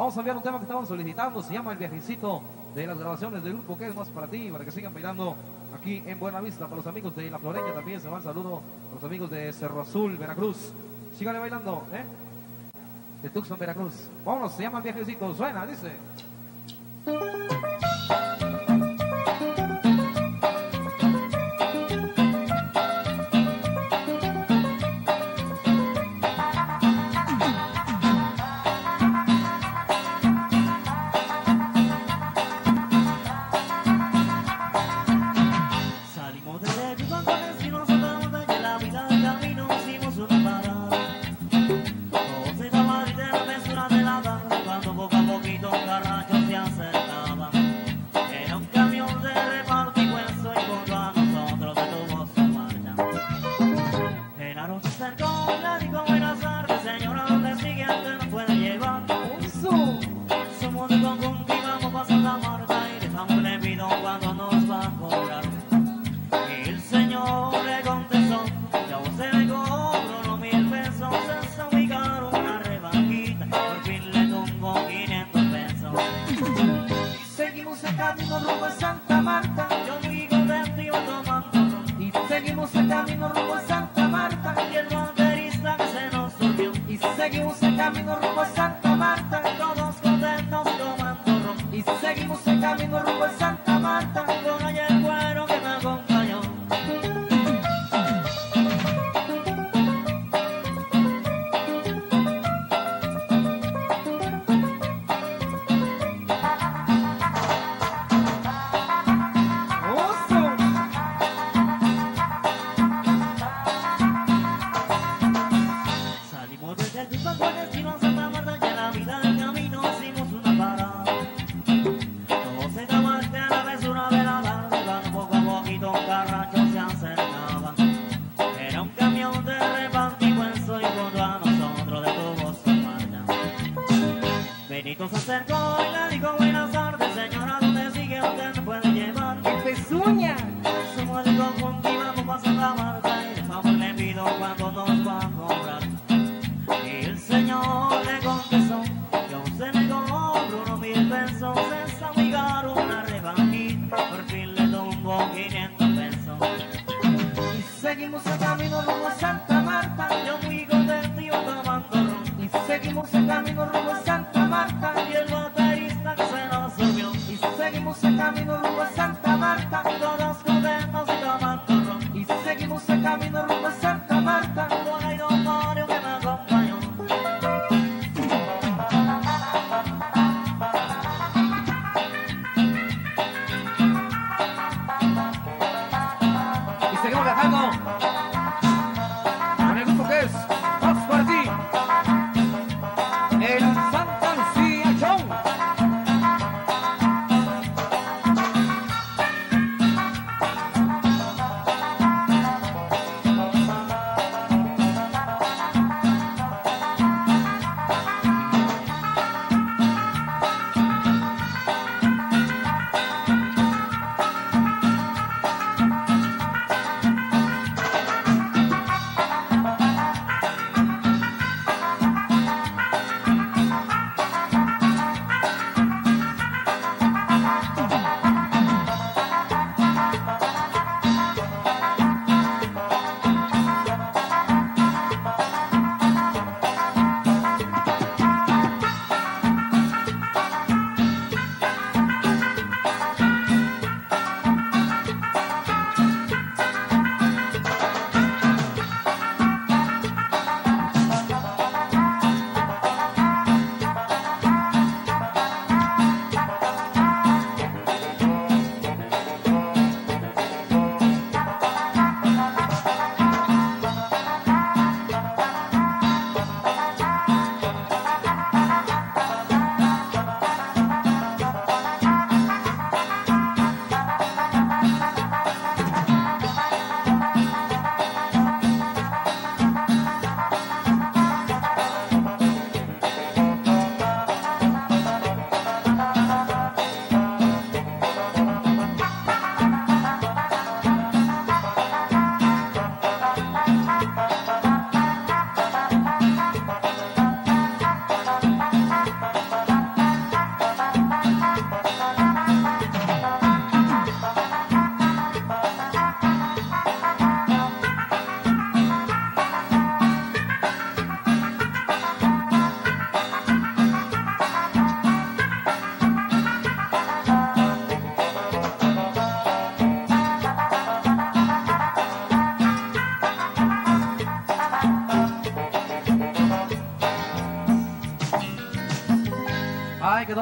Vamos a enviar un tema que estaban solicitando, se llama El Viajecito de las grabaciones del grupo que es más para ti, para que sigan bailando aquí en Buena Vista. Para los amigos de La Floreña también se van saludo, a los amigos de Cerro Azul, Veracruz. Síganle bailando, ¿eh? De Tucson, Veracruz. Vámonos, se llama El Viajecito, suena, dice. seguimos el camino rumbo a Santa Marta, todos contentos tomando ron. Y si seguimos el camino rumbo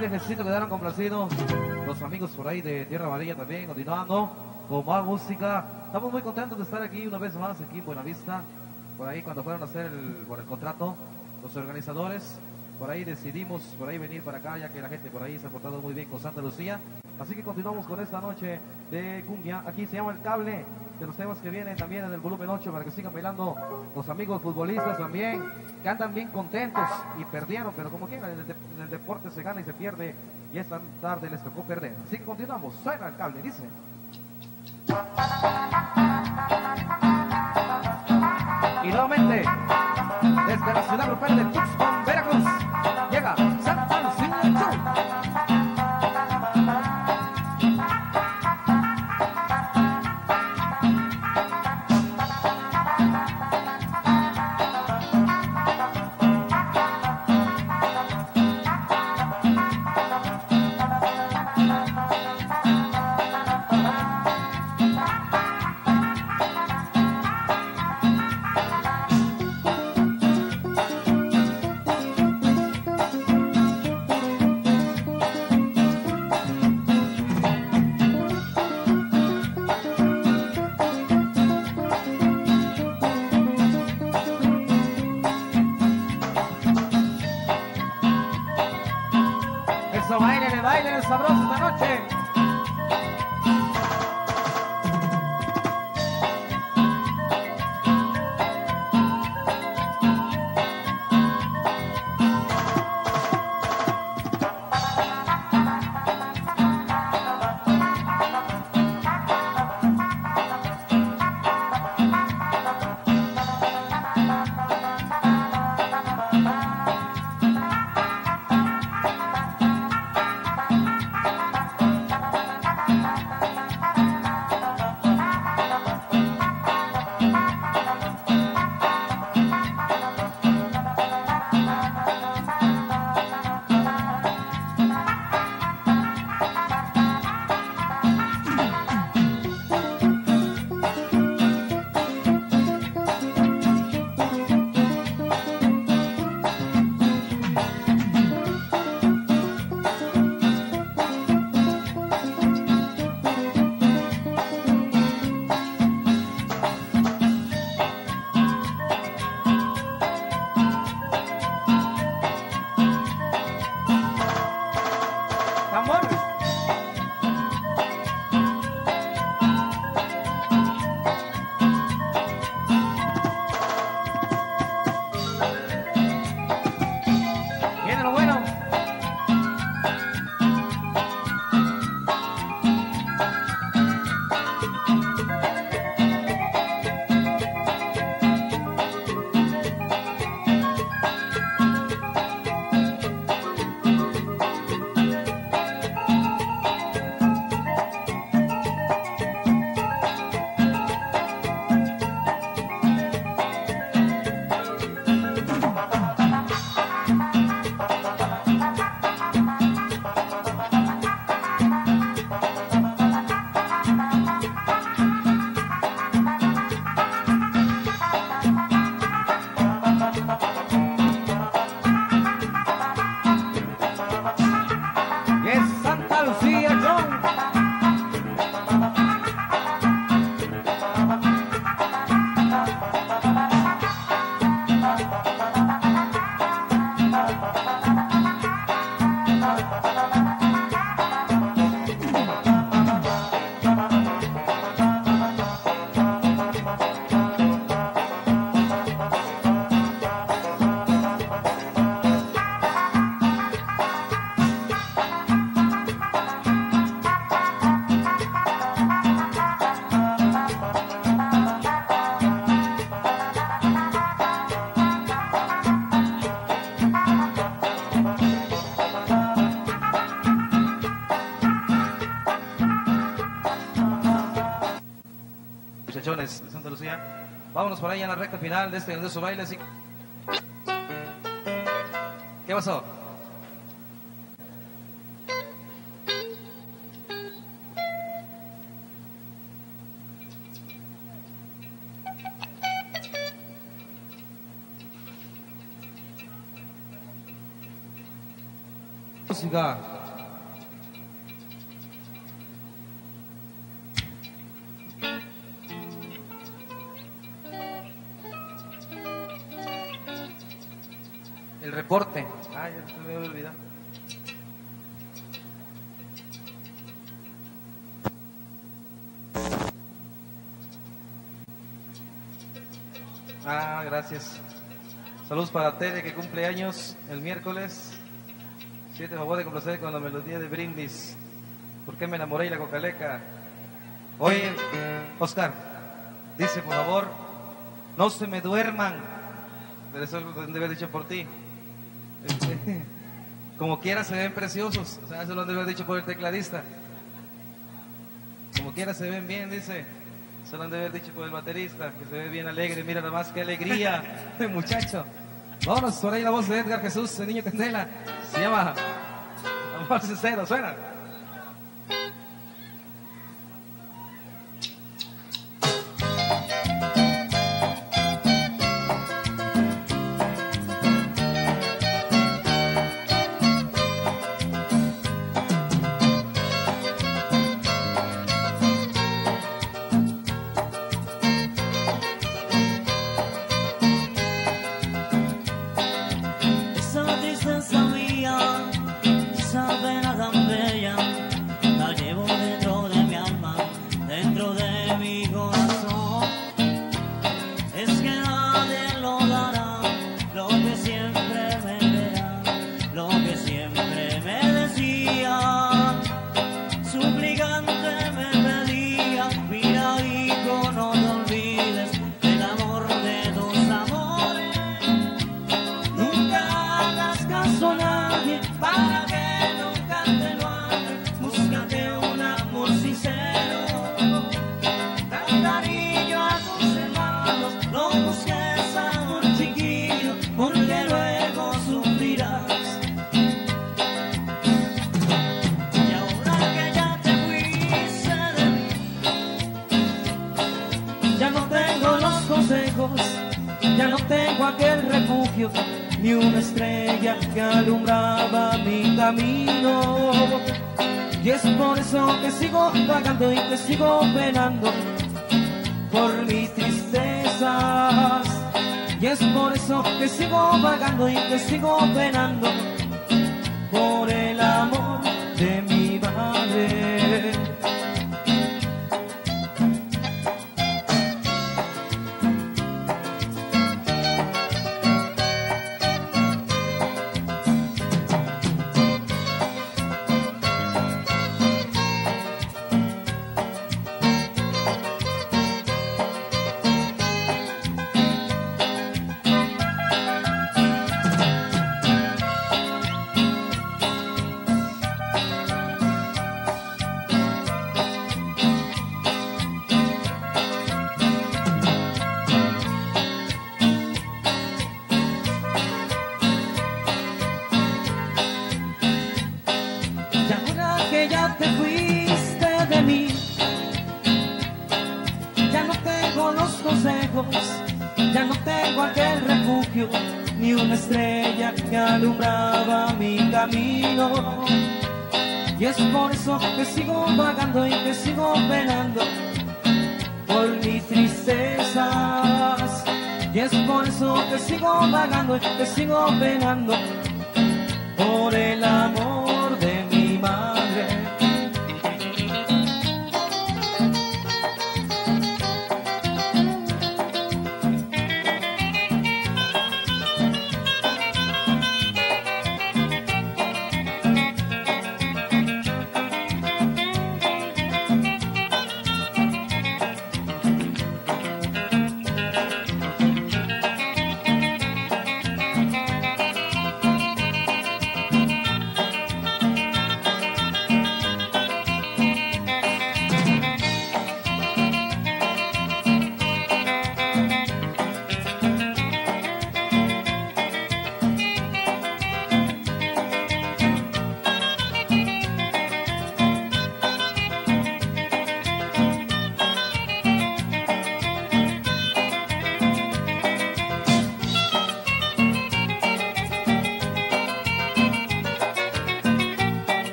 El viejecito, quedaron complacidos. Los amigos por ahí de Tierra Amarilla también, continuando con más música. Estamos muy contentos de estar aquí una vez más, aquí en Buenavista. Por ahí cuando fueron a hacer el, por el contrato, los organizadores, por ahí decidimos por ahí venir para acá, ya que la gente por ahí se ha portado muy bien con Santa Lucía. Así que continuamos con esta noche de cumbia. Aquí se llama El Cable, de los temas que vienen también en el volumen 8 para que sigan bailando los amigos futbolistas también, que andan bien contentos y perdieron, pero como quieran, en el, deporte se gana y se pierde y esta tarde les tocó perder. Así que continuamos. Suena El Cable, dice. Y nuevamente, desde la ciudad local de Tuxpan, por ahí a la recta final de este grandioso baile. así- ¿Qué pasó? Música. Reporte. Ah, ya se me había olvidado. Ah, gracias. Saludos para Tere que cumple años el miércoles. Siete favor de complacer con la melodía de Brindis. ¿Por qué me enamoré y la cocaleca? Oye, Oscar, dice por favor, no se me duerman. Pero eso lo debe haber dicho por ti. Como quiera se ven preciosos. O sea, eso lo debe haber dicho por el tecladista. Como quiera se ven bien, dice. Eso lo han de haber dicho por el baterista, que se ve bien alegre. Mira nada más qué alegría de muchacho. Vámonos por ahí la voz de Edgar Jesús, el niño Candela. Se llama Amor Sincero, suena. Es por eso que sigo vagando y que sigo penando por el amor de mi madre.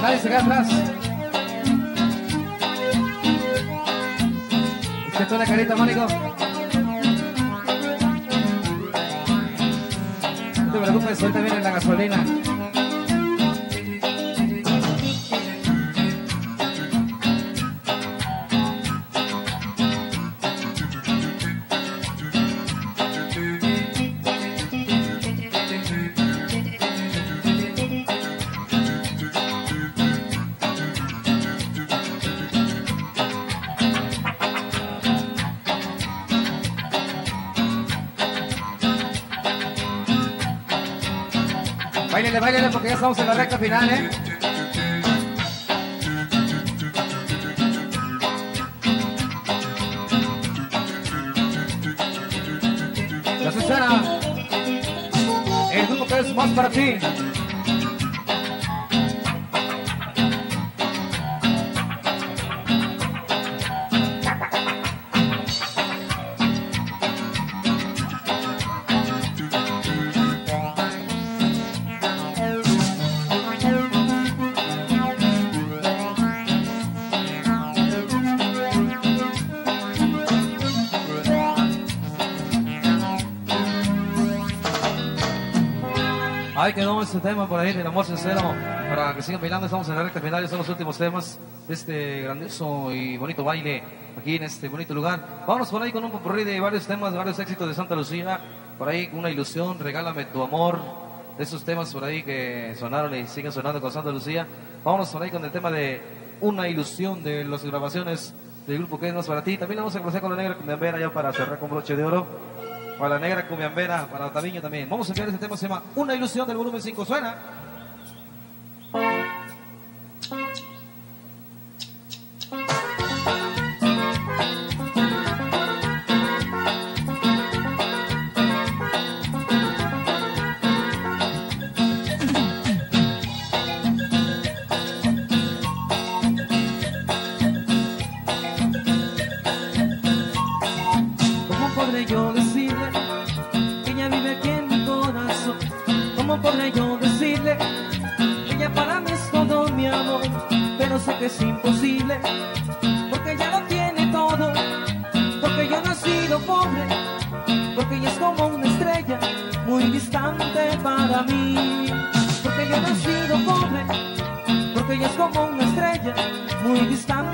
Que nadie se quede atrás. Es que tú la carita, Mónico. ¿Eh? La Susana, el grupo que es más para ti. Este tema por ahí del amor sincero. Para que sigan bailando, estamos en la recta final. Son los últimos temas de este grandioso y bonito baile aquí en este bonito lugar. Vámonos por ahí con un popurrí de varios temas, de varios éxitos de Santa Lucía. Por ahí una ilusión, regálame tu amor. De esos temas por ahí que sonaron y siguen sonando con Santa Lucía. Vámonos por ahí con el tema de una ilusión de las grabaciones del grupo que es más para ti. También vamos a conocer con la negra Cumbiambera ya para cerrar con broche de oro. Para la negra Cumbiambera, para Otaviño también. Vamos a enviar este tema, se llama Una ilusión del volumen 5. Suena. ¿Cómo podré yo podré yo decirle que ella para mí es todo mi amor? Pero sé que es imposible, porque ella lo tiene todo, porque yo he nacido pobre, porque ella es como una estrella muy distante para mí, porque yo he nacido pobre, porque ella es como una estrella muy distante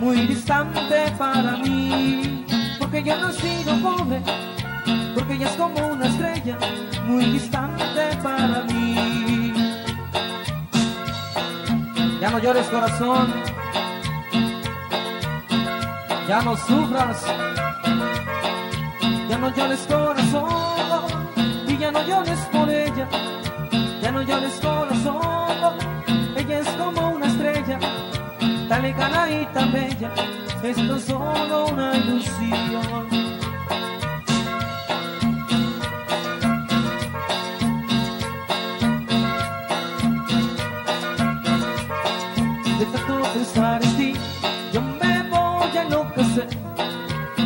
muy distante para mí, porque yo he nacido pobre, porque ella es como una estrella muy distante para mí. Ya no llores corazón. Ya no sufras. Ya no llores corazón y ya no llores por ella. Ya no llores corazón, tan bella. Esto es solo una ilusión. De tanto pensar en ti, yo me voy a enloquecer.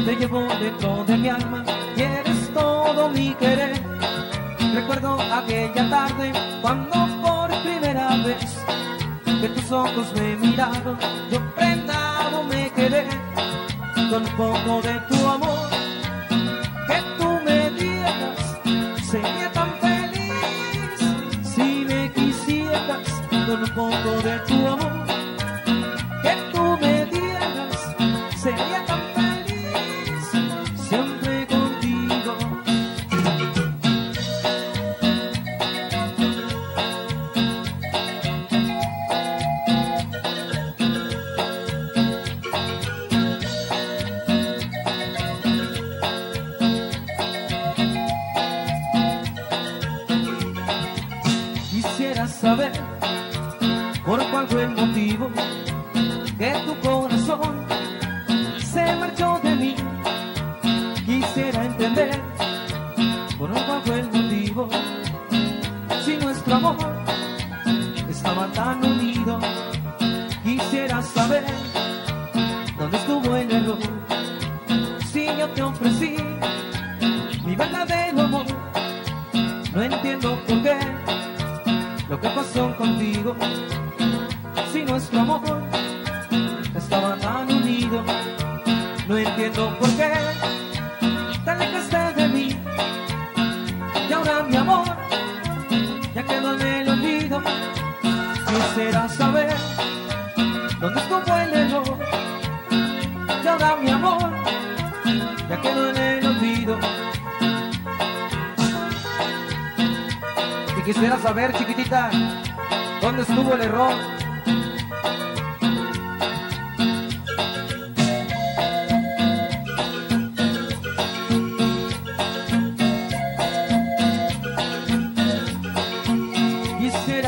Te llevo dentro de mi alma y eres todo mi querer. Recuerdo aquella tarde cuando ojos me miraron, yo prendado me quedé con poco de tu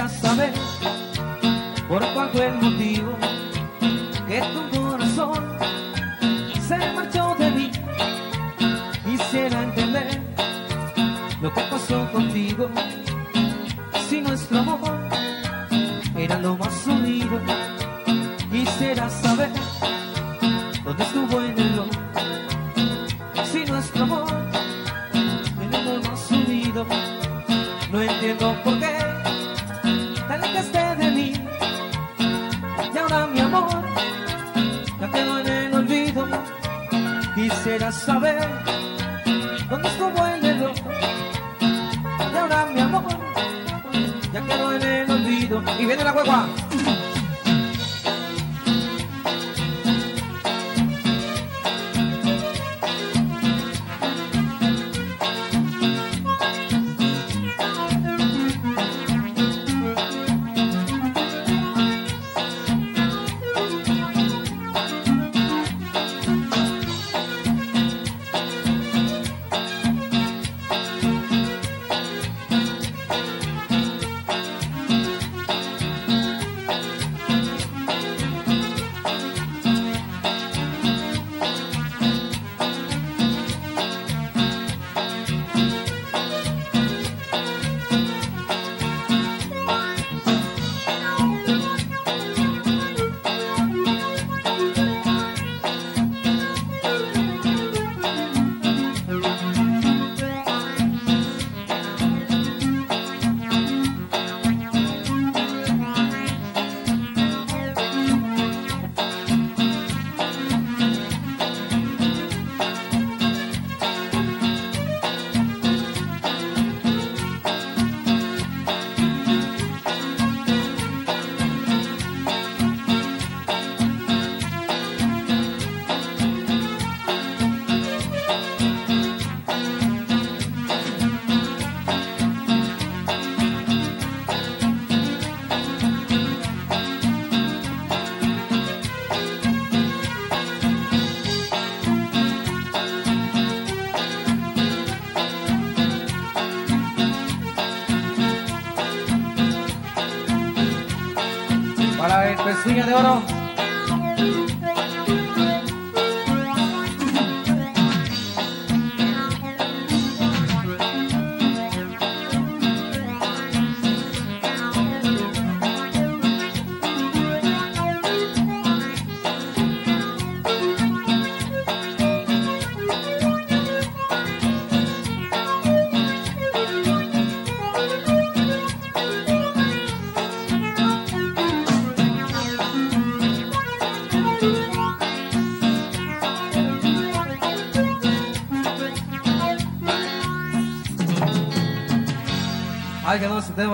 Saber por cuál fue el motivo que tu corazón se marchó de mí. Quisiera entender lo que pasó contigo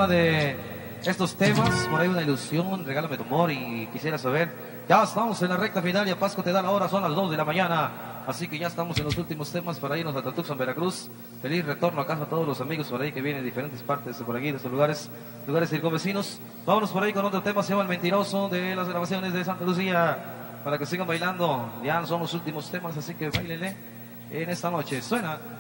tema de estos temas. Por ahí una ilusión, regálame tu amor y quisiera saber. Ya estamos en la recta final y a Pasco te da la hora, son las 2 de la mañana. Así que ya estamos en los últimos temas para irnos a Tatuxan, Veracruz. Feliz retorno a casa a todos los amigos por ahí que vienen de diferentes partes de por aquí, de estos lugares, lugares circunvecinos. Vámonos por ahí con otro tema, se llama El Mentiroso de las grabaciones de Santa Lucía. Para que sigan bailando, ya son los últimos temas, así que bailenle en esta noche. Suena.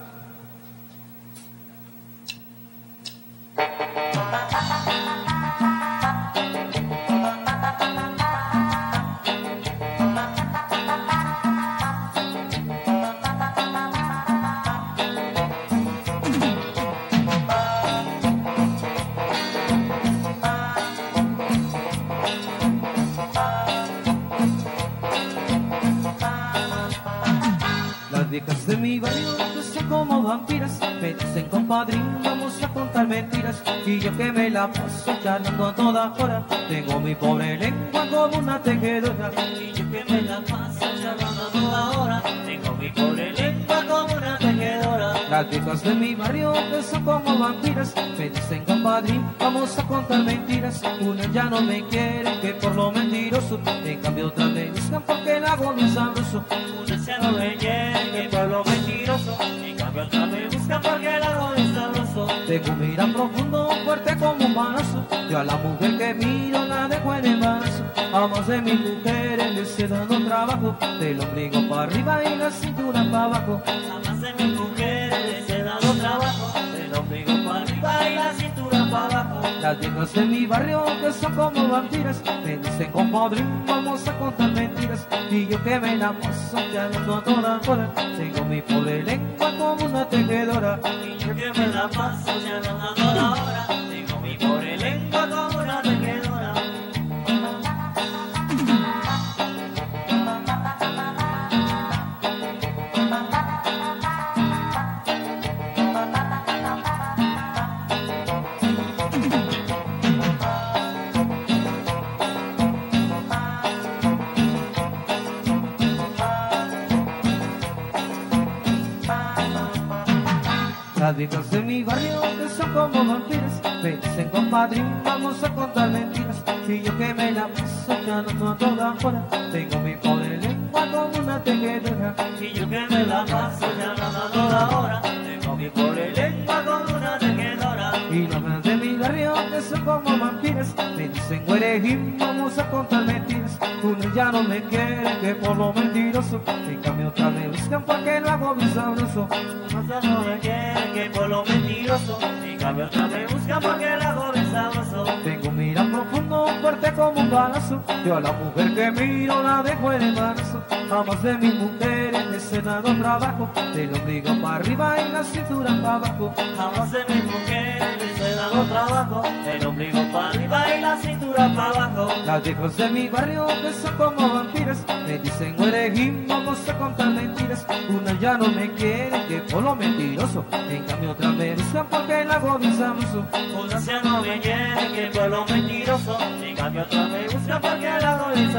amigos, amigos. Vampiras, me dicen compadrín, vamos a contar mentiras. Y yo que me la paso charlando a toda hora, tengo mi pobre lengua como una tejedora. Y yo que me la paso charlando a toda hora, tengo mi pobre lengua como una tejedora. Las viejas de mi barrio que son como vampiras, me dicen compadrín, vamos a contar mentiras. Una ya no me quiere que por lo mentiroso, en cambio otra me buscan porque la hago bien sabroso. Una se no me llegue, pueblo mentiroso, en Tengo un mira profundo, fuerte como un balazo. Yo a la mujer que miro la dejo en embarazo. A más de mis mujeres les he dado trabajo. Del ombligo para arriba y la cintura para abajo. Jamás de mis mujeres les he dado trabajo, del ombligo para arriba y la cintura Las viejas de mi barrio que son como vampiras Me dicen compadre, vamos a contar mentiras. Y yo que me la paso charlando a toda hora Tengo mi pobre lengua como una tejedora. Y yo que me la paso charlando a toda hora, Viejas de mi barrio que son como vampiras Me dicen compadre, vamos a contar mentiras. Y yo que me la paso charlando a toda hora Tengo mi pobre lengua como una tejedora. Y yo que me la paso charlando a toda hora, tengo mi pobre lengua como una tejedora. Y que como vampiras Me dicen güerejín, vamos a contar mentiras Uno ya no me quiere que por lo mentiroso En cambio otra me buscan porque lo hago bien sabroso No se no me quiere que por lo mentiroso, en cambio otra me busca porque la hago bien sabroso. Tengo mira profundo, fuerte como un balazo. Yo a la mujer que miro la dejo en embarazo. Jamás de mis mujeres dado trabajo. Del ombligo para arriba y la cintura para abajo. Jamás de mis mujeres dado trabajo, el ombligo para arriba y la cintura para abajo. Las viejas de mi barrio que son como vampiras me dicen güerejín, vamos a contar mentiras. Una ya no me quiere que por lo mentiroso. En cambio otra me buscan porque la hago bien sabroso. Una se no me quiere que por lo mentiroso, en cambio otra me busca porque la hago bien.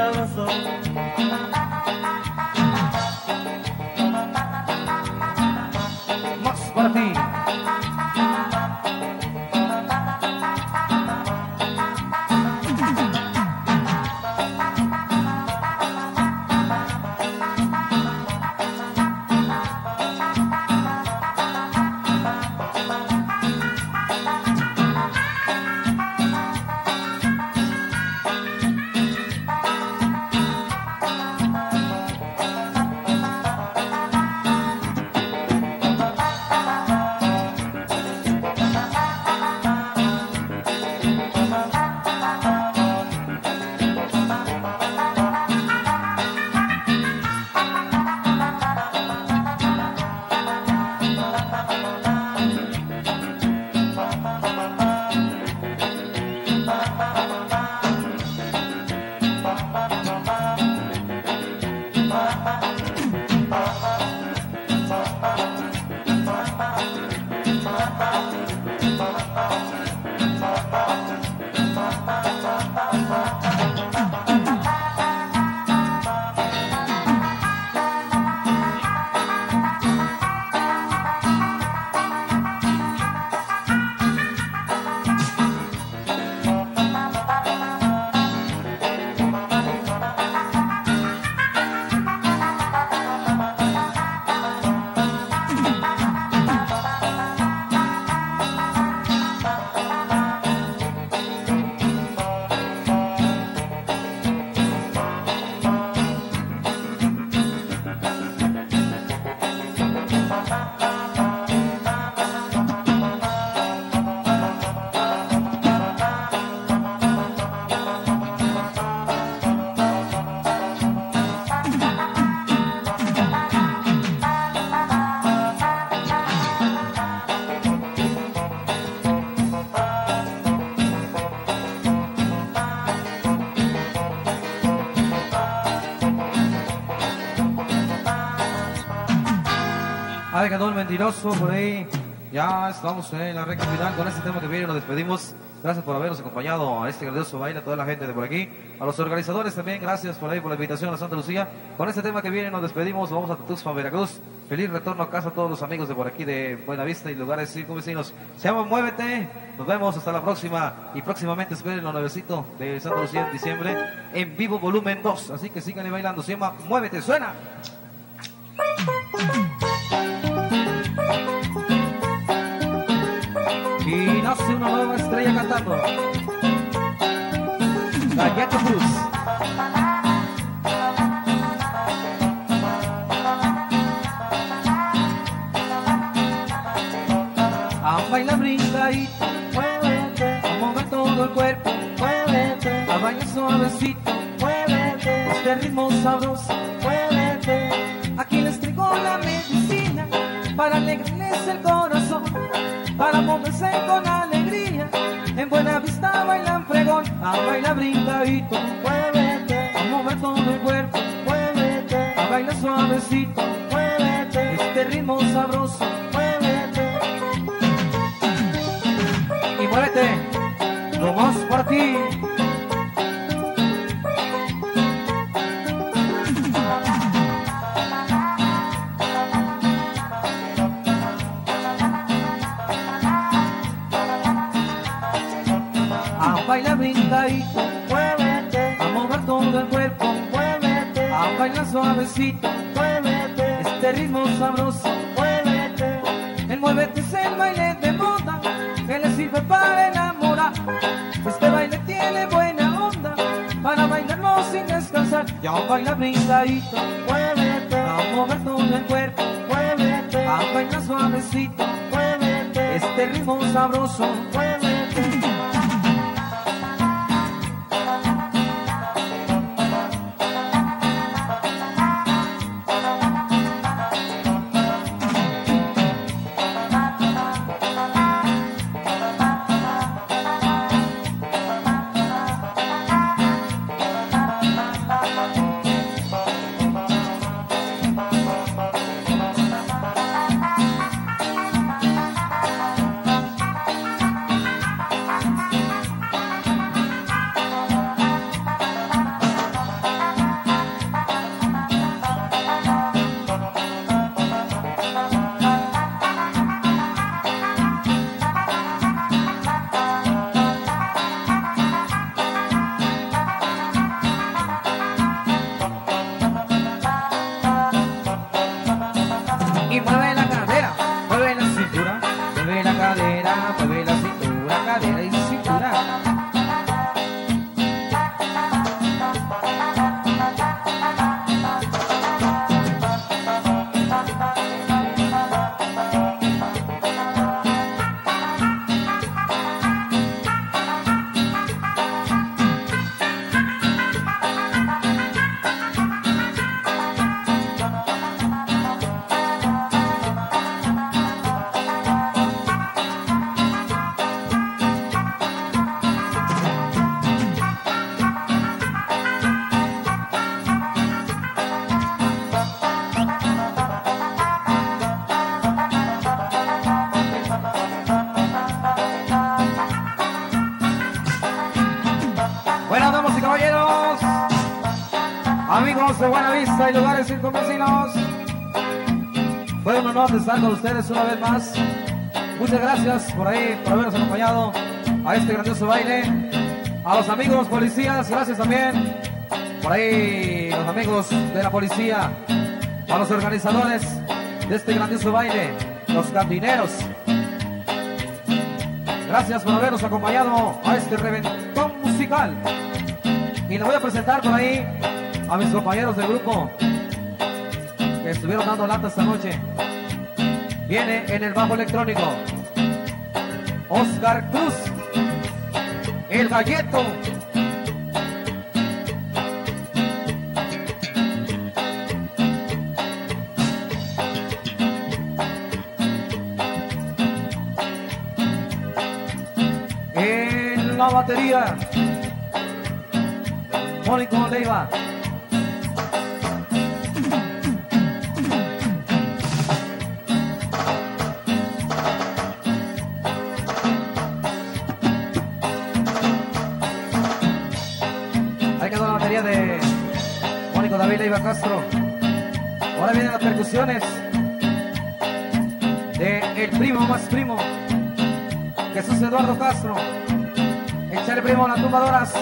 Mentiroso por ahí. Ya estamos en la recta final con este tema que viene. Nos despedimos. Gracias por habernos acompañado a este grandioso baile, a toda la gente de por aquí. A los organizadores también, gracias por ahí por la invitación a Santa Lucía. Con este tema que viene nos despedimos. Vamos a Tuxpan, Veracruz. Feliz retorno a casa a todos los amigos de por aquí de Buenavista y lugares circunvecinos. Se llama Muévete. Nos vemos hasta la próxima. Y próximamente esperen lo nuevecito de Santa Lucía en diciembre en vivo volumen 2. Así que sigan bailando. Se llama Muévete. Suena. Nace una nueva estrella cantando. Galleta Cruz. A bailar brinca y muévete, mover todo el cuerpo, muévete, a bailar suavecito, muévete, este ritmo sabroso, muévete. Aquí les traigo la medicina para alegrarles el corazón, para moverse con a bailar brincadito, muévete, a mover todo el cuerpo, muévete, a bailar suavecito, muévete, este ritmo sabroso, muévete. Y muévete, lo más para ti. A bailar brincadito, muévete, a mover todo el cuerpo, muévete, a bailar suavecito, muévete, este ritmo sabroso, muévete. El muévete es el baile de moda que le sirve para enamorar. Este baile tiene buena onda para bailarlo sin descansar. Ya baila brincadito, muévete, a mover todo el cuerpo, muévete, a bailar suavecito, muévete, este ritmo sabroso, muévete. Fue un honor estar con ustedes una vez más. Muchas gracias por ahí, por habernos acompañado a este grandioso baile. A los amigos policías, gracias también. Por ahí, los amigos de la policía, a los organizadores de este grandioso baile, los cantineros. Gracias por habernos acompañado a este reventón musical. Y les voy a presentar por ahí a mis compañeros del grupo que estuvieron dando lata esta noche. Viene en el bajo electrónico Oscar Cruz, el galleto. En la batería, Mónico Leiva. David Leiva Castro. Ahora vienen las percusiones de el primo más primo, Jesús Eduardo Castro. Echale primo las tumbadoras.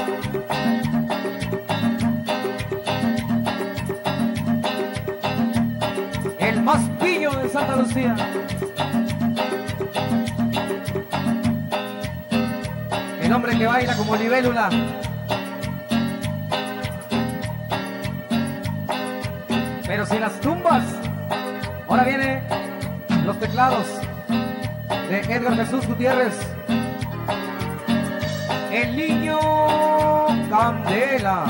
El más pillo de Santa Lucía. El hombre que baila como libélula. Pero sin las tumbas. Ahora viene los teclados de Edgar Jesús Gutiérrez. El niño Candela.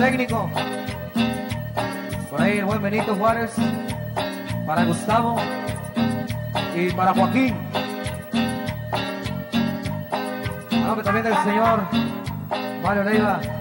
Técnico. Por ahí el buen Benito Juárez. Para Gustavo. Y para Joaquín. A nombre también del señor Mario Leiva.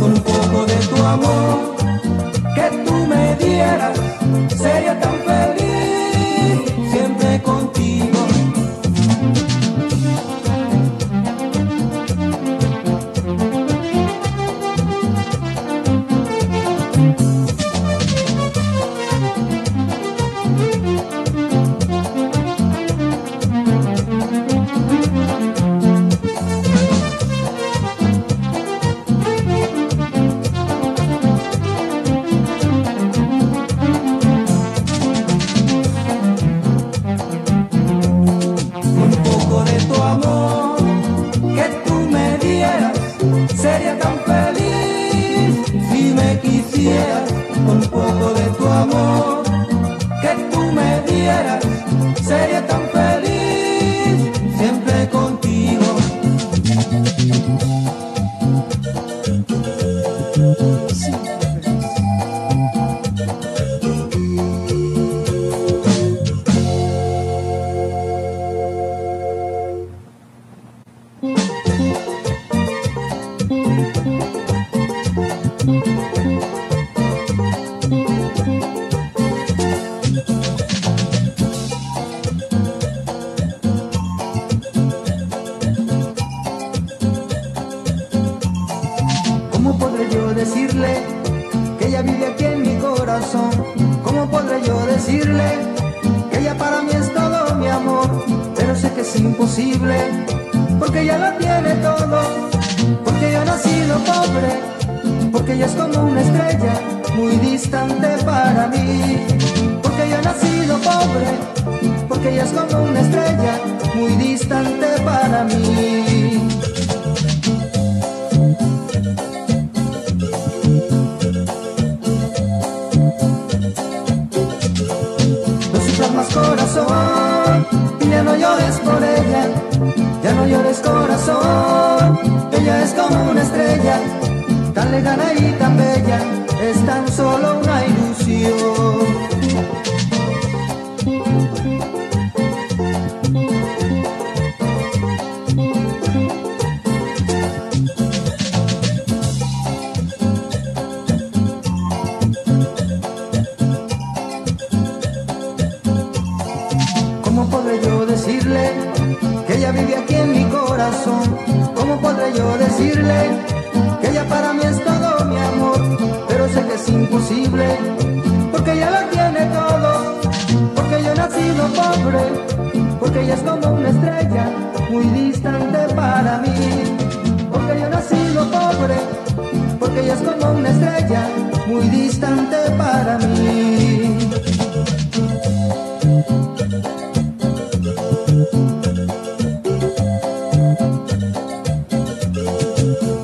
Con un poco de tu amor decirle que ella vive aquí en mi corazón? ¿Cómo podré yo decirle que ella para mí es todo mi amor? Pero sé que es imposible, porque ella lo tiene todo, porque yo he nacido pobre, porque ella es como una estrella muy distante para mí. Porque yo he nacido pobre, porque ella es como una estrella muy distante para mí. Ya no llores por ella, ya no llores corazón, ella es como una estrella, tan lejana y tan bella, es tan solo una ilusión. Porque ella es como una estrella muy distante para mí, porque yo he nacido pobre, porque ella es como una estrella muy distante para mí.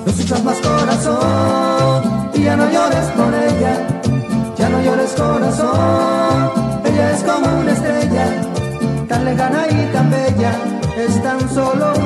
No sufras más corazón y ya no llores por ella, ya no llores corazón, lejana y tan bella, es tan solo